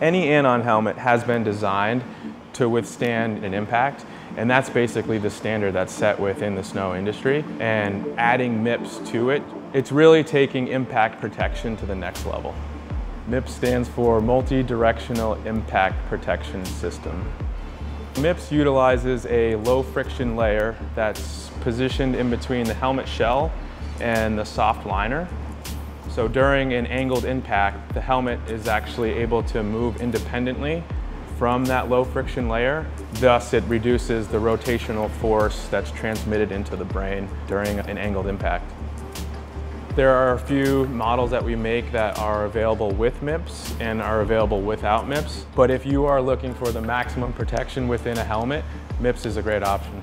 Any Anon helmet has been designed to withstand an impact and that's basically the standard that's set within the snow industry. And adding MIPS to it, it's really taking impact protection to the next level. MIPS stands for Multi-Directional Impact Protection System. MIPS utilizes a low friction layer that's positioned in between the helmet shell and the soft liner. So during an angled impact, the helmet is actually able to move independently from that low friction layer. Thus, it reduces the rotational force that's transmitted into the brain during an angled impact. There are a few models that we make that are available with MIPS and are available without MIPS. But if you are looking for the maximum protection within a helmet, MIPS is a great option.